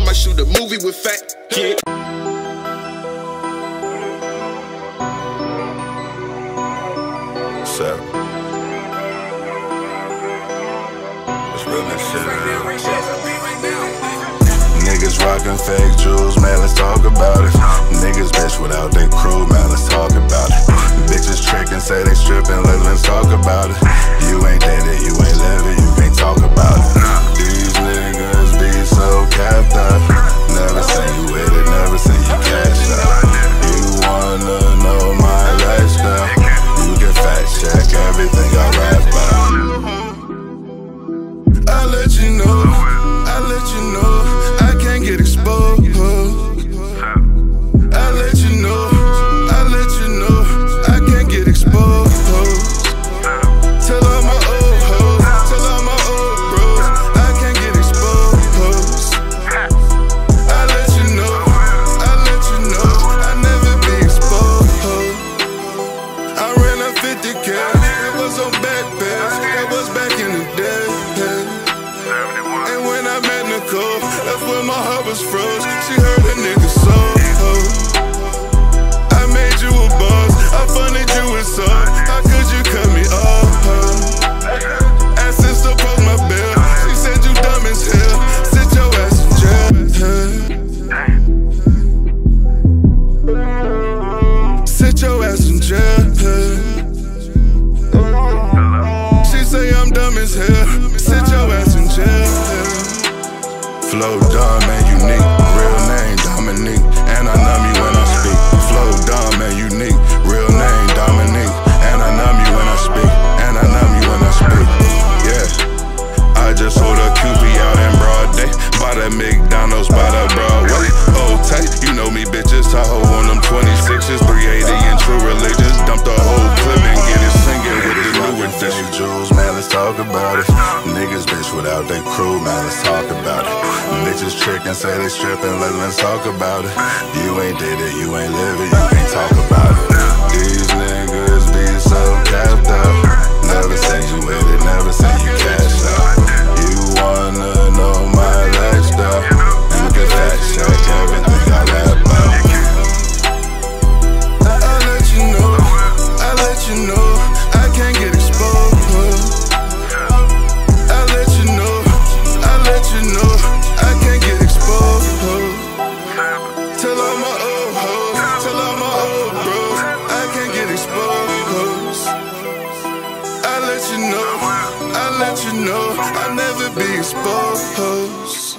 I might shoot a movie with fat kid. So, it's real shit. Niggas rockin' fake jewels, man, let's talk let you know, I can't get exposed. I let you know, I let you know, I can't get exposed. Tell all my old hoes, tell all my old bros, I can't get exposed. I let you know, I let you know, I never be exposed. I ran a 50 cal, it was on back pass, that was back in froze. She heard a nigga soul. I made you a boss, I funded you with salt. How could you cut me off? Asked sister post my bill, she said you dumb as hell. Sit your ass in jail. Sit your ass in jail. She say I'm dumb as hell. Flow dumb and unique. Real name Dominique. And I numb you when I speak. Flow dumb and unique. Real name Dominique. And I numb you when I speak. And I numb you when I speak. Yeah. I just sold a QP out in broad day. Bought a McDonald's by the Broadway. Old tight, you know me, bitches. Tahoe on them 26s. 380 in true religions. Dump the whole clip and get it singing with the new edition. Jewels, man, let's talk about it. Niggas bitch without their crew, man, let's talk about it. Bitches trickin', say they strippin', let, let's talk about it. You ain't did it, you ain't living, you can't talk know, I let you know, I'll never be exposed.